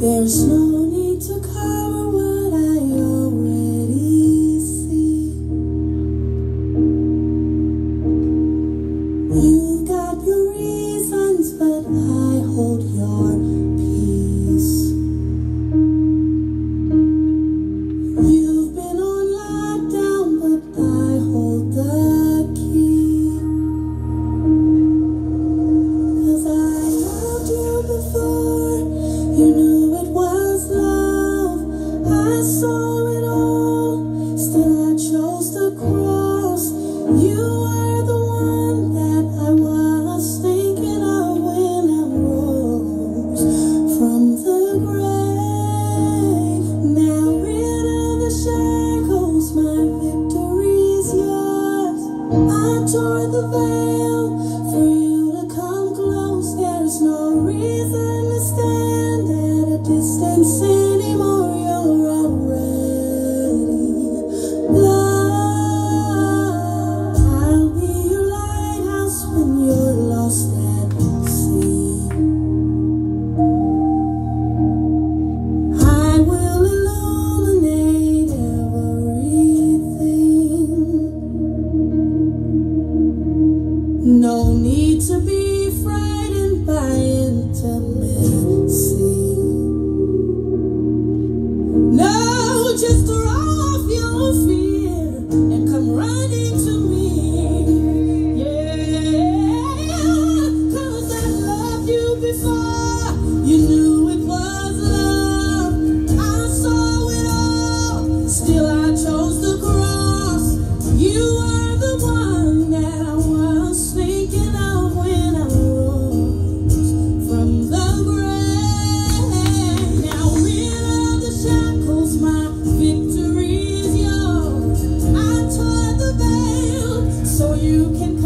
There's no you can